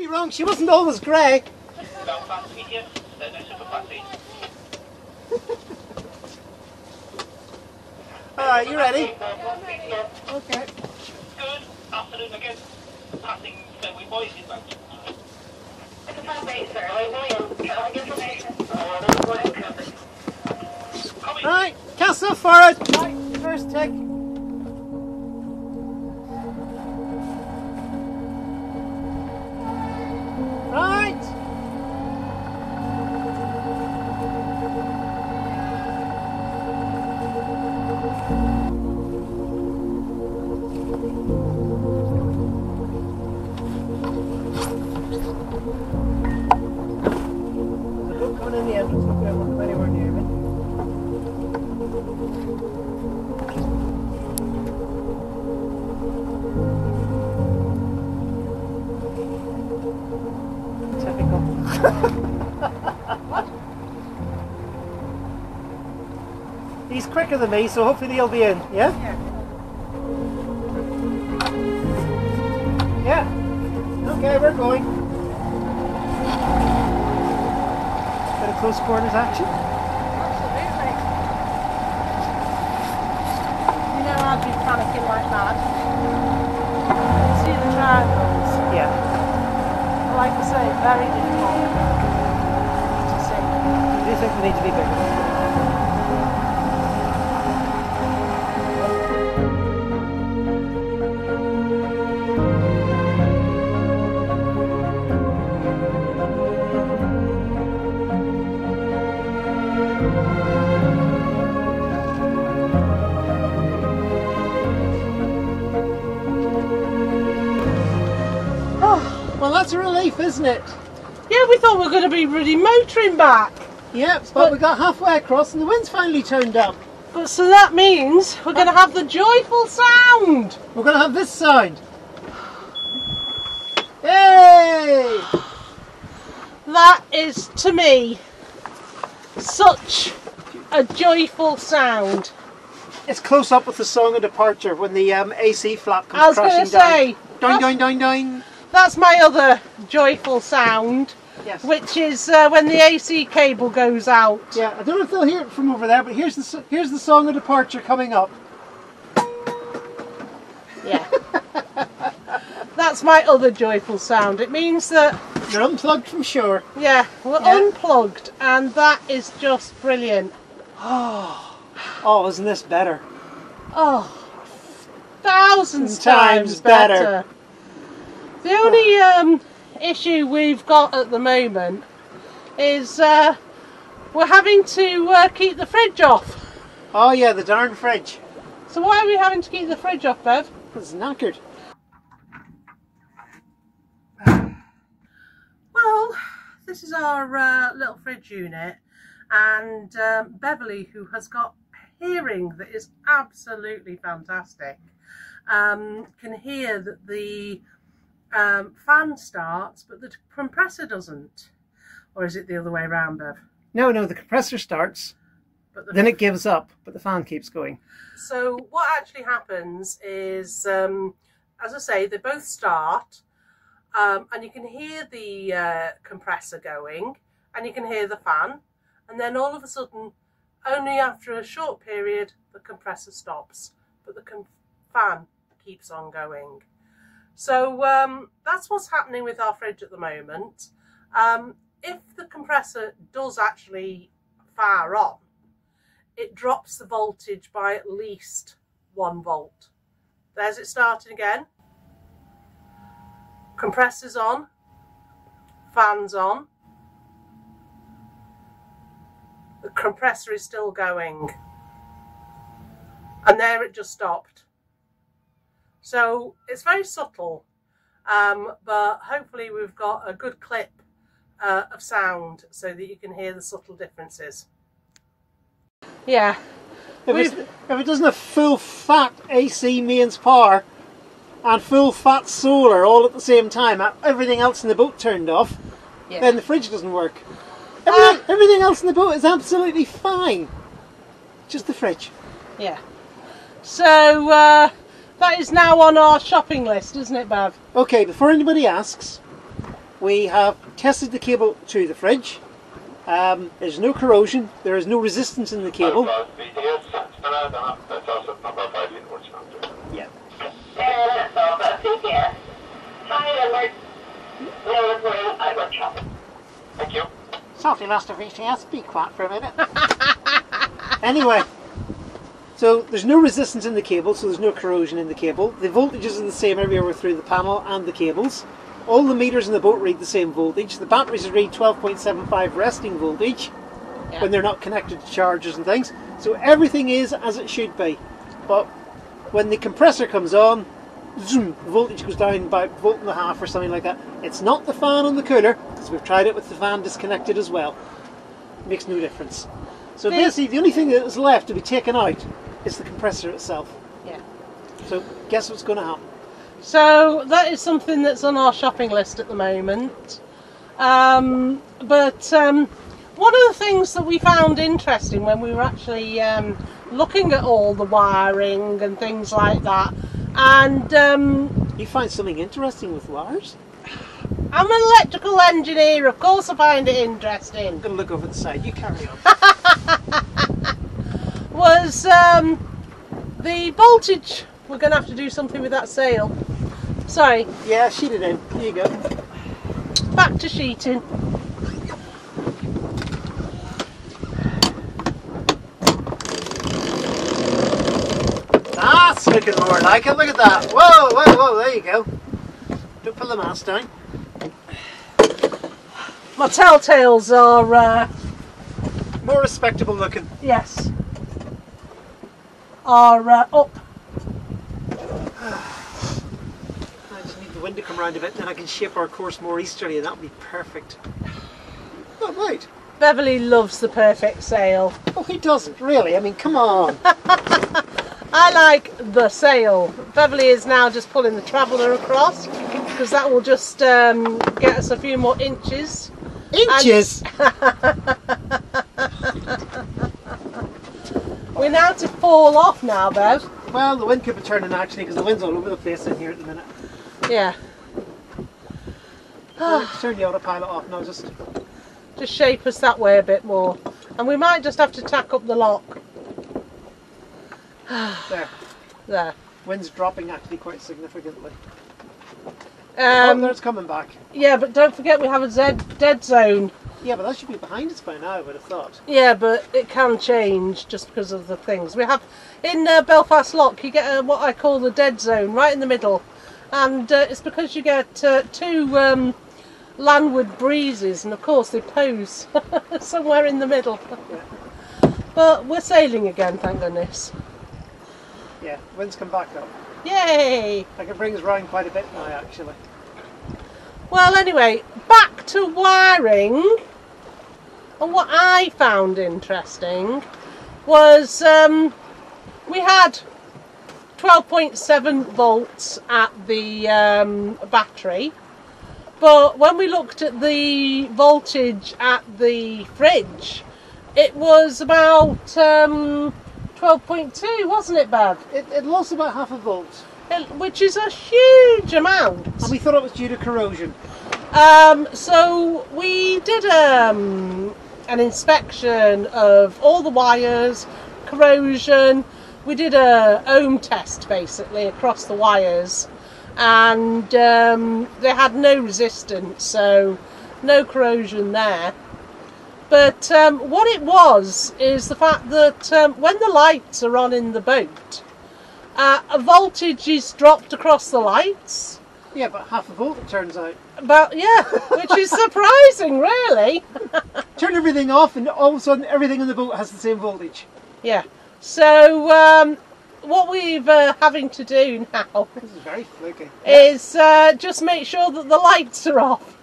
be wrong, she wasn't always grey. About fat feet, yes. They're no super fat feet. Alright, you ready? Okay. Good afternoon again. Passing Fenway Boys in back. It's a fun base, sir. I will. Can I get information? Coming. Alright, cast off forward. Right, first take. Typical. He's quicker than me, so hopefully he'll be in. Yeah? Yeah. Okay, we're going. Bit of close quarters action. Absolutely. You know I'd be panicking like mad. Like I say, very difficult to. Do you think we need to be bigger? That's a relief, isn't it? yeah, we thought we were going to be really motoring back. Yep, but, But- we got halfway across and the wind's finally turned up. But so that means we're going to have the joyful sound. We're going to have this sound. Yay! That is, to me, such a joyful sound. It's close up with the song of departure when the um, AC flap comes I was going crashing to say, down. Doing, doing, doing, doing. That's my other joyful sound, Yes. which is uh, when the AC cable goes out. Yeah, I don't know if they'll hear it from over there, but here's the here's the song of departure coming up. Yeah. That's my other joyful sound. It means that, You're unplugged from shore. yeah, we're Yeah. unplugged, and that is just brilliant. Oh, isn't this better? Oh, thousands Times times better. better. The only um, issue we've got at the moment is uh, we're having to uh, keep the fridge off. Oh yeah, the darn fridge. So why are we having to keep the fridge off, Bev? It's knackered. Well, this is our uh, little fridge unit, and um, Beverly, who has got hearing that is absolutely fantastic, um, can hear that the um, fan starts, but the compressor doesn't. Or is it the other way around, Bev? No, no, the compressor starts, But the then it gives up, but the fan keeps going. So what actually happens is, um, as I say, they both start, um, and you can hear the uh, compressor going, and you can hear the fan, and then all of a sudden, only after a short period, the compressor stops, but the fan keeps on going. So um, that's what's happening with our fridge at the moment. Um, if the compressor does actually fire on, it drops the voltage by at least one volt. There's it starting again. Compressors on, fans on. The compressor is still going. And there it just stopped. So it's very subtle, um, but hopefully we've got a good clip uh, of sound so that you can hear the subtle differences. Yeah, If, it's, if it doesn't have full fat AC mains power and full fat solar all at the same time, uh, everything else in the boat turned off, yeah. then the fridge doesn't work. Everything, Ah. everything else in the boat is absolutely fine. Just the fridge. Yeah. So uh, that is now on our shopping list, isn't it, Bev? Okay, before anybody asks, We have tested the cable to the fridge. Um, there's no corrosion. There is no resistance in the cable. Yeah. And so, but CPS. Hi, Edward. No, it's. I work shop. Thank you. Sorry, Master VTS. Be quiet for a minute. anyway, so there's no resistance in the cable, so there's no corrosion in the cable. The voltages are the same everywhere through the panel and the cables. All the meters in the boat read the same voltage. The batteries read 12.75 resting voltage Yeah. when they're not connected to chargers and things. So everything is as it should be. But when the compressor comes on, zoom, the voltage goes down by a volt and a half or something like that. It's not the fan on the cooler, because we've tried it with the fan disconnected as well. Makes no difference. So basically, the only thing that is left to be taken out is the compressor itself. Yeah. So guess what's going to happen? So that is something that's on our shopping list at the moment. Um, but um, one of the things that we found interesting when we were actually um, looking at all the wiring and things like that, and um, You find something interesting with wires? I'm an electrical engineer, of course I find it interesting. I'm going to look over the side. You carry on. Was um, the voltage? We're going to have to do something with that sail. Sorry, yeah, sheet it in. Here you go. back to sheeting. That's looking more like it. Look at that. Whoa, whoa, whoa. There you go. Don't pull the mast down. My telltales are uh, More respectable looking. yes, are uh, up. I just need the wind to come round a bit, then I can shape our course more easterly, and that would be perfect. Oh, right. Beverly loves the perfect sail. Oh, he doesn't, really. I mean, come on. I like the sail. Beverly is now just pulling the traveller across because that will just um, get us a few more inches. Inches! We're fall off now, Bev. Well, the wind could be turning actually, because the wind's all over the place in here at the minute. Yeah, Well, turn the autopilot off now, just. just shape us that way a bit more. And we might just have to tack up the lough. There. There. Wind's dropping actually quite significantly. oh, Um, there it's coming back. yeah, but don't forget we have a Z dead zone. Yeah, but that should be behind us by now, I would have thought. Yeah, but it can change just because of the things we have in uh, Belfast Lough. You get uh, what I call the dead zone right in the middle, and uh, it's because you get uh, two um, landward breezes, and of course they pose somewhere in the middle. but we're sailing again, thank goodness. Yeah, wind's come back up. Yay! I can bring us round quite a bit now, actually. Well, anyway, back to wiring. And what I found interesting was um, we had 12.7 volts at the um, battery, but when we looked at the voltage at the fridge, it was about um, 12.2, wasn't it, Bev? It, it lost about half a volt, It- which is a huge amount. and we thought it was due to corrosion. Um, so we did um, an inspection of all the wires, corrosion. We did a ohm test basically across the wires, and um, they had no resistance, so no corrosion there. But um, what it was is the fact that um, when the lights are on in the boat, uh, a voltage is dropped across the lights. Yeah, but half a volt, it turns out. But yeah, which is surprising, really. Turn everything off, and all of a sudden, everything in the boat has the same voltage. Yeah. So um, what we're uh, having to do now This is very fluky. is uh, just make sure that the lights are off,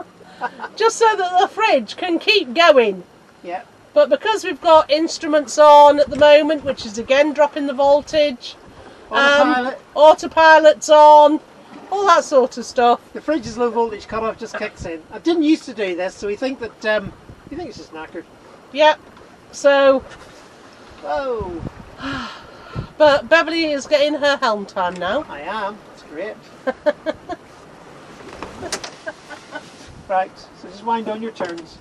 just so that the fridge can keep going. Yeah. But because we've got instruments on at the moment, which is again dropping the voltage, Autopilot. um, autopilot's on, all that sort of stuff. the fridge's low voltage cut-off just kicks in. I didn't used to do this, so we think that um, we think it's just knackered. Yep. So, Whoa! but Beverly is getting her helm time now. I am. It's great. Right, so just wind down your turns.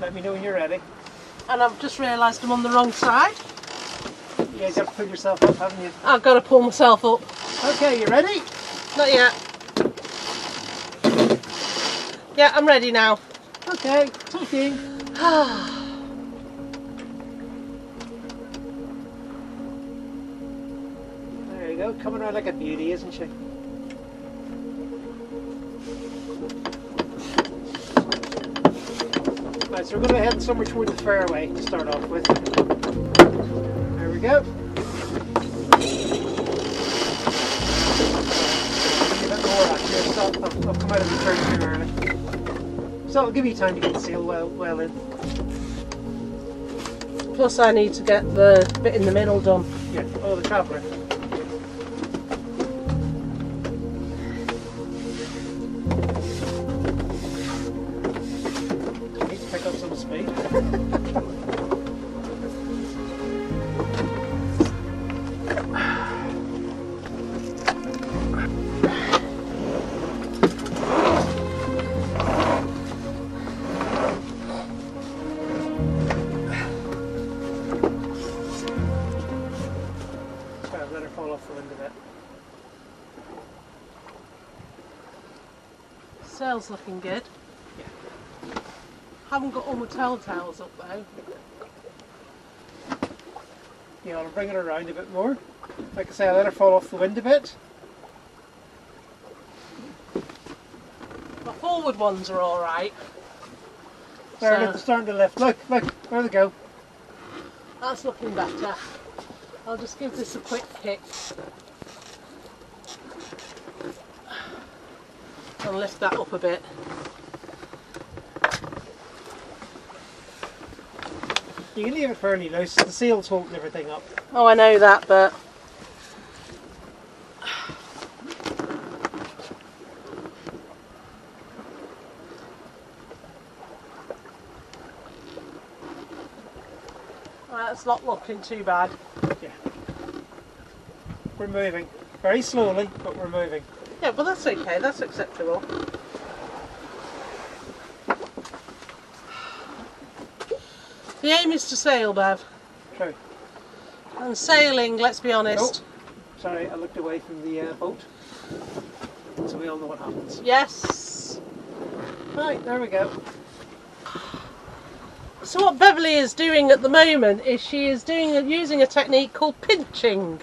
Let me know when you're ready. And I've just realised I'm on the wrong side. You guys have to pull yourself up, haven't you? I've got to pull myself up. Okay, you ready? Not yet. Yeah, I'm ready now. Okay, talking. There you go, coming around like a beauty, isn't she? Right, so we're going to head somewhere towards the fairway to start off with. There we go. I'll, I'll, I'll come out of the turn too early. So it'll give you time to get the seal well, well in. Plus, I need to get the bit in the middle done. Yeah, oh, the traveller. Sail's looking good. Yeah. Haven't got all my telltales up though. You want to bring it around a bit more. Like I say, I let her fall off the wind a bit. The forward ones are alright. There, So- they're starting to lift. Look, look, there they go. That's looking better. I'll just give this a quick kick. And lift that up a bit. You can leave it fairly loose. The seals holding everything up. Oh, I know that, but That's not looking too bad. Yeah. We're moving. Very slowly, but we're moving. Yeah, but that's okay. That's acceptable. The aim is to sail, Bev. True. And sailing, let's be honest. Sorry, I looked away from the uh, boat. So we all know what happens. Yes. Right, there we go. So what Beverly is doing at the moment is she is doing using a technique called pinching.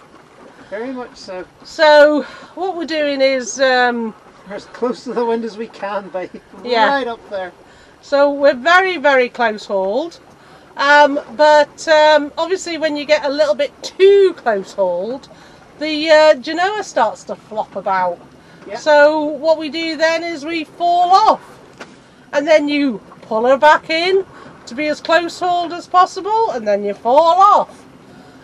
Very much so. So what we're doing is um, We're as close to the wind as we can, babe. Yeah. Right up there. So we're very, very close hauled. Um, but um, obviously, when you get a little bit too close hauled, the uh, Genoa starts to flop about. Yeah. So what we do then is we fall off, and then you pull her back in to be as close hauled as possible, and then you fall off.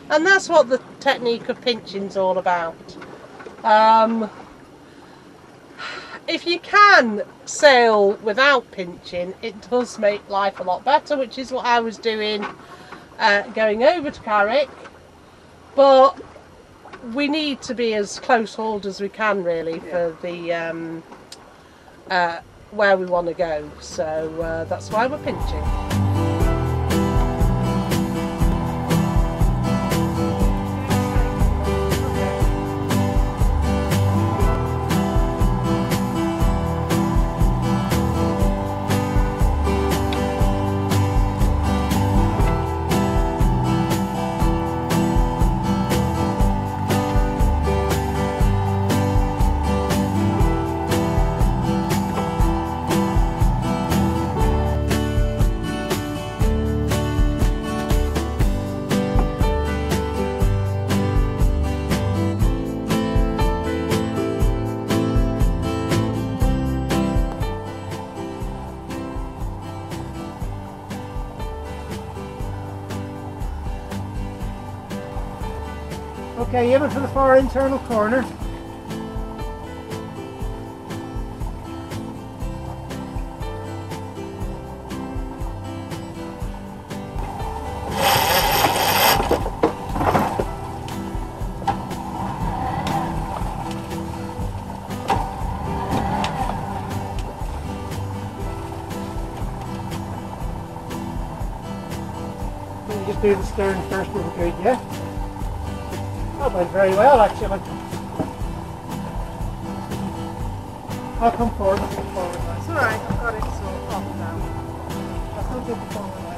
And that's what the technique of pinching's all about. Um, if you can sail without pinching, it does make life a lot better, which is what I was doing uh, going over to Carrick. But we need to be as close hauled as we can, really, for the um, uh, where we want to go. So uh, that's why we're pinching. Okay, aiming for the far internal corner. Just do the stern first with a good, yeah? That went very well, actually. I'll come forward. I'll come forward. It's alright, I've got it of off now. Good forward.